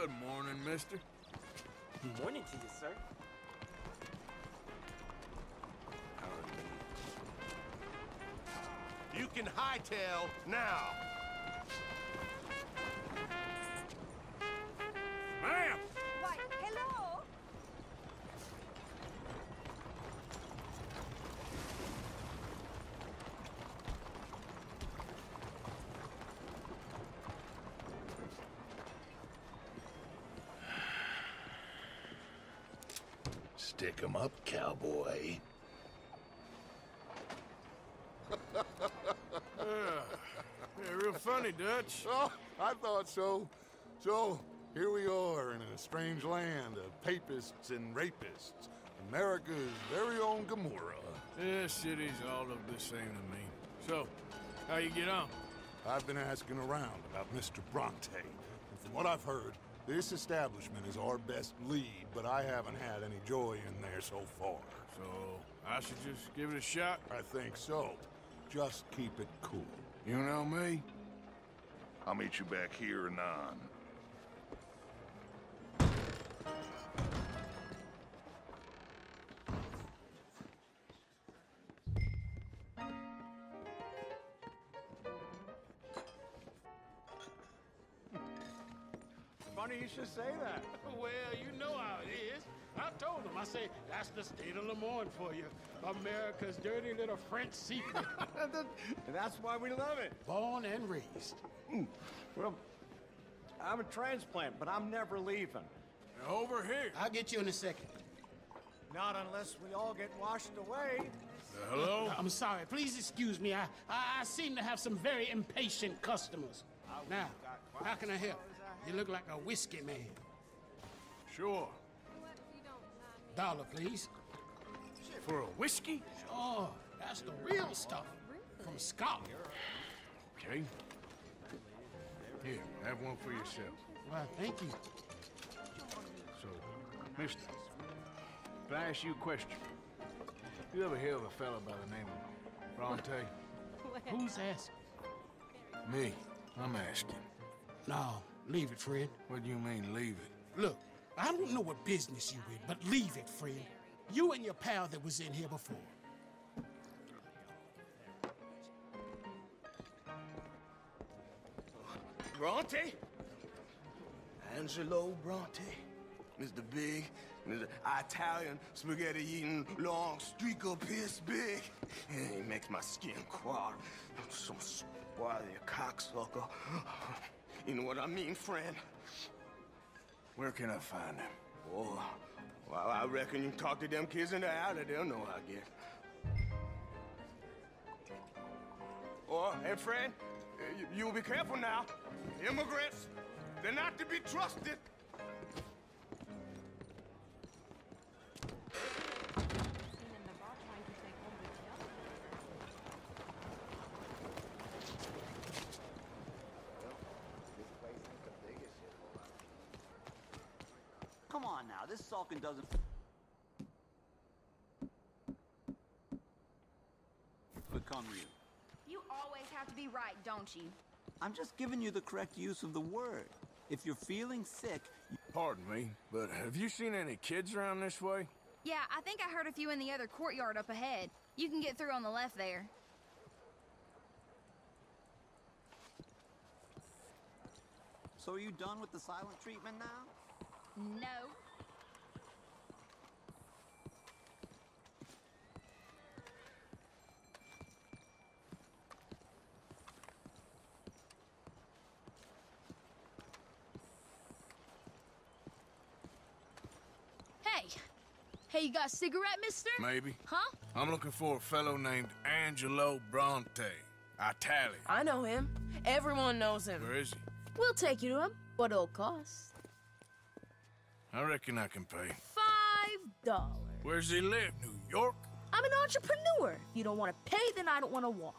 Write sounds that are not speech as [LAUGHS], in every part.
Good morning, mister. Morning to you, sir. You can hightail now. Ma'am! Why, hello? Stick 'em up, cowboy. [LAUGHS] Yeah, real funny, Dutch. [LAUGHS] Oh, I thought so. So, here we are in a strange land of papists and rapists. America's very own Gomorrah. This city's all of the same to me. So, how you get on? I've been asking around about Mr. Bronte. And from what I've heard, this establishment is our best lead, but I haven't had any joy in there so far. So, I should just give it a shot? I think so. Just keep it cool. You know me? I'll meet you back here anon. Funny you should say that. [LAUGHS] Well, you know how it is. I told him. I say that's the state of Lemoyne for you. America's dirty little French secret. [LAUGHS] and that's why we love it. Born and raised. Hmm. Well, I'm a transplant, but I'm never leaving. Over here. I'll get you in a second. Not unless we all get washed away. Hello? [LAUGHS] I'm sorry. Please excuse me. I, I, I seem to have some very impatient customers. Now, how can I help? You look like a whiskey man. Sure. Dollar, please. For a whiskey? Sure. that's the real stuff. From Scotland. Okay. Here, have one for yourself. Well, thank you. So, mister, can I ask you a question? You ever hear of a fellow by the name of Bronte? Who's asking? Me. I'm asking. No, leave it, friend. What do you mean, leave it? Look, I don't know what business you in, but leave it, friend. You and your pal that was in here before. Bronte? Angelo Bronte. Mr. Big, Mr. Italian spaghetti eating long streak of piss big. And he makes my skin crawl. So spoil you cocksucker. You know what I mean, friend? Where can I find him? Oh, well, I reckon you talk to them kids in the alley, they'll know how I get. Oh, hey, friend, you, you'll be careful now. Immigrants, they're not to be trusted. Come on now, doesn't. Become you. You always have to be right, don't you? I'm just giving you the correct use of the word. If you're feeling sick, Pardon me, but have you seen any kids around this way? Yeah, I think I heard a few in the other courtyard up ahead. You can get through on the left there. so are you done with the silent treatment now? No. Hey. Hey, you got a cigarette, mister? Maybe. Huh? I'm looking for a fellow named Angelo Bronte. Italian. I know him. Everyone knows him. Where is he? We'll take you to him, but it'll cost I reckon I can pay. five dollars. Where's he live? New York? I'm an entrepreneur. If you don't want to pay, then I don't want to walk.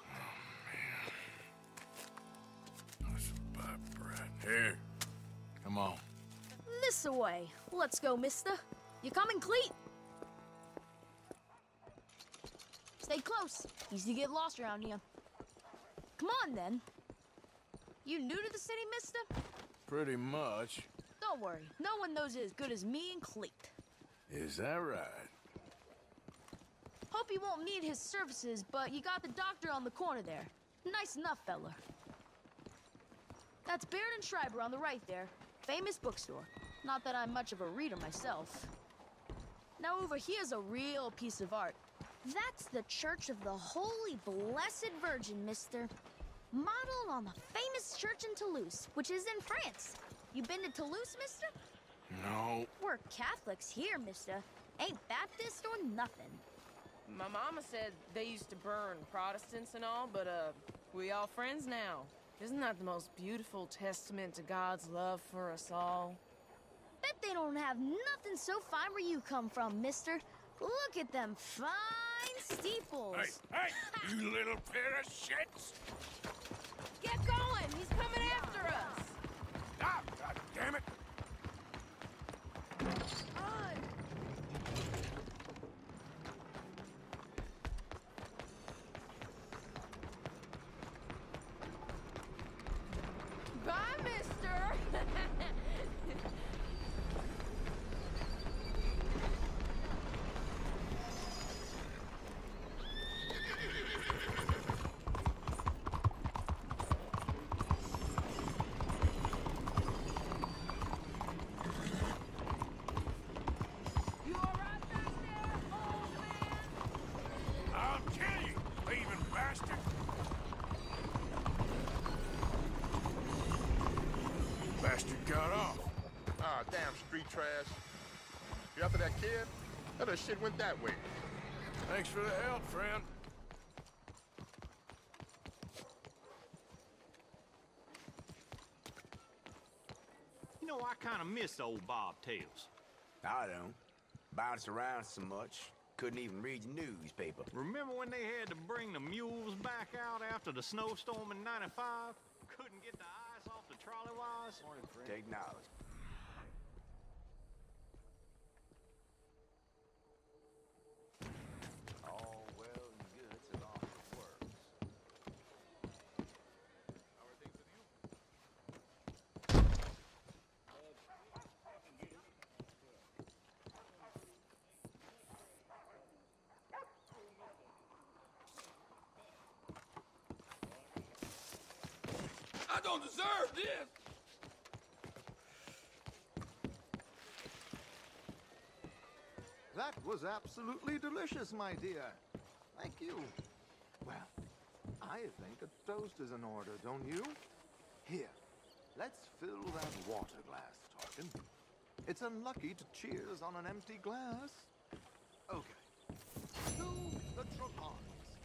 Oh, That's a bad bread. Here. Come on. This away. Let's go, mister. You coming, Cleet? Stay close. Easy to get lost around here. Come on, then. You new to the city, mister? Pretty much. Don't worry. No one knows it as good as me and Cleet. Is that right? Hope you won't need his services, but you got the doctor on the corner there. Nice enough, fella. That's Baird and Schreiber on the right there. Famous bookstore. Not that I'm much of a reader myself. Now over here's a real piece of art. That's the Church of the Holy Blessed Virgin, mister. Modeled on the famous church in Toulouse, which is in France. You been to Toulouse, mister? No. We're Catholics here, mister. Ain't Baptist or nothing. My mama said they used to burn Protestants and all, but, uh, we all friends now. Isn't that the most beautiful testament to God's love for us all? Bet they don't have nothing so fine where you come from, mister. Look at them fine steeples. Hey, hey, [LAUGHS] you little pair of shits! Get going! He's coming after us! Stop, God damn it! Street trash. You after that kid? That other shit went that way. Thanks for the help, friend. You know, I kind of miss old bobtails. I don't. Bounced around so much, couldn't even read the newspaper. Remember when they had to bring the mules back out after the snowstorm in 95? Couldn't get the ice off the trolley wires? Take knowledge. All well and good so long as it works. I don't deserve this! That was absolutely delicious, my dear. Thank you. Well, I think a toast is in order, don't you? Here, let's fill that water glass, Tarkin. It's unlucky to cheers on an empty glass. Okay. To the Trapons.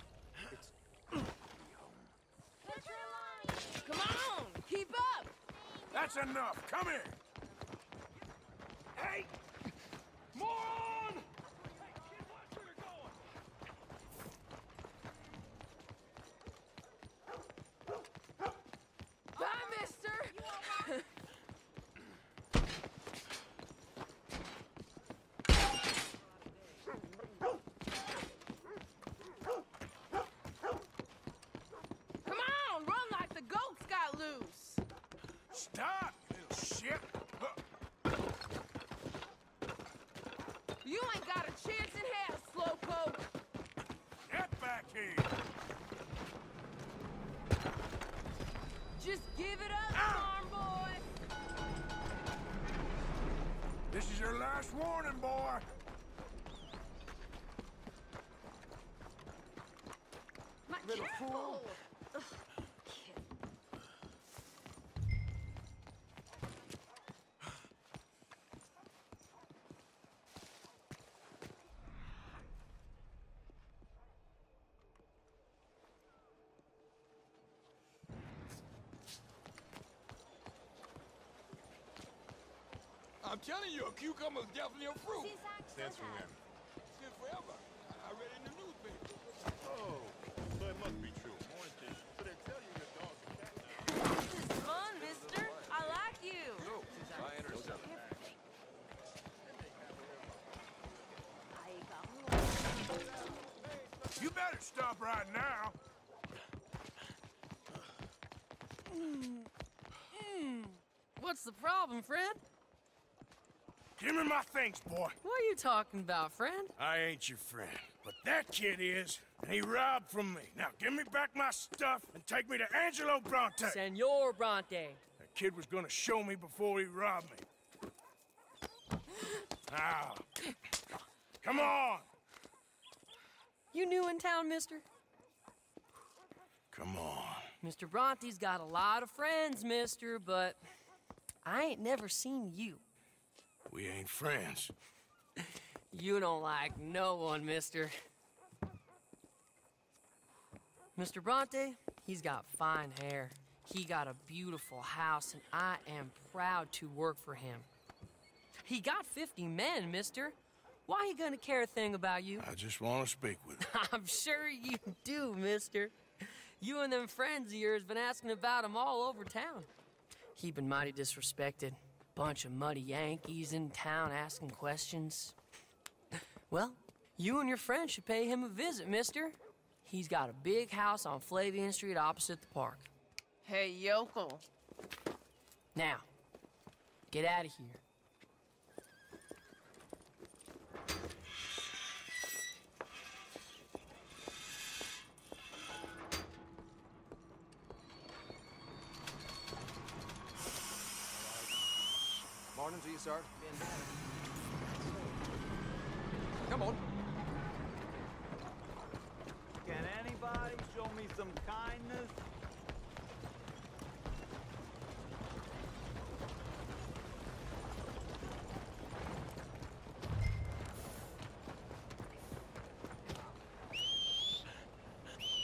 It's good to be home. Come on! Keep up! That's enough! Come here! Hey! Moron! Last warning, boy! My Little careful! I'm telling you, a cucumber's definitely a fruit. Since when? Since forever. I read it in the newspaper. Oh, so it must be true. Oranges. So they tell you your dog's a cat now. This is fun, mister. I like you. No, I understand. You better stop right now. Hmm. Hmm. What's the problem, Fred? Give me my things, boy. What are you talking about, friend? I ain't your friend, but that kid is, and he robbed from me. Now give me back my stuff and take me to Angelo Bronte. Senor Bronte. That kid was gonna show me before he robbed me. Now, come on. You new in town, mister? Come on. Mr. Bronte's got a lot of friends, mister, but I ain't never seen you. We ain't friends. You don't like no one, mister. Mr. Bronte, he's got fine hair. He got a beautiful house, and I am proud to work for him. He got 50 men, mister. Why he gonna care a thing about you? I just want to speak with him. [LAUGHS] I'm sure you do, mister. You and them friends of yours been asking about him all over town. He been mighty disrespected. Bunch of muddy Yankees in town asking questions. [LAUGHS] Well, you and your friend should pay him a visit, mister. He's got a big house on Flavian Street opposite the park. Hey, yokel. Now, get out of here. Morning to you, sir. Come on. Can anybody show me some kindness?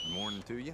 Morning to you.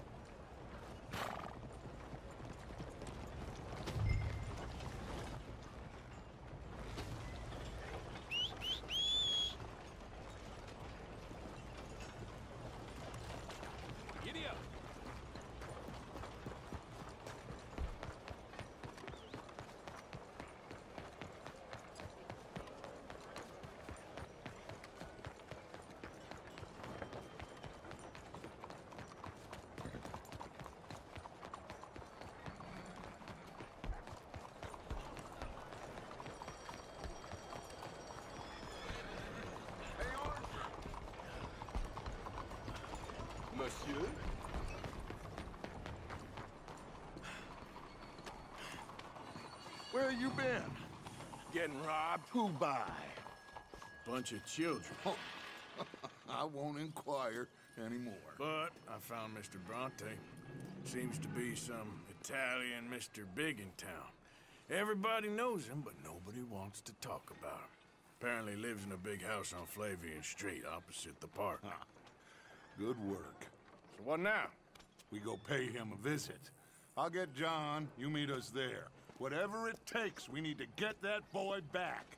Where you been? Getting robbed? Who by? Bunch of children. Oh, [LAUGHS] I won't inquire anymore. But I found Mr. Bronte. Seems to be some Italian Mr. Big in town. Everybody knows him, but nobody wants to talk about him. Apparently lives in a big house on Flavian Street opposite the park. Good work. So what now? We go pay him a visit. I'll get John, you meet us there. Whatever it takes, we need to get that boy back.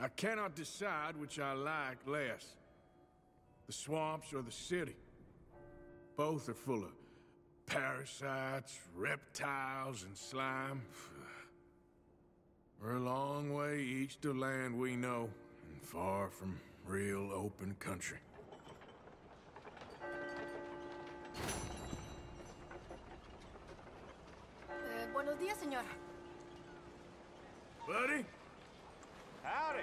I cannot decide which I like less. The swamps or the city. Both are full of parasites, reptiles, and slime. We're a long way east of land we know, and far from real open country. Eh, buenos días, señor. Buddy? Howdy.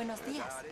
Buenos días.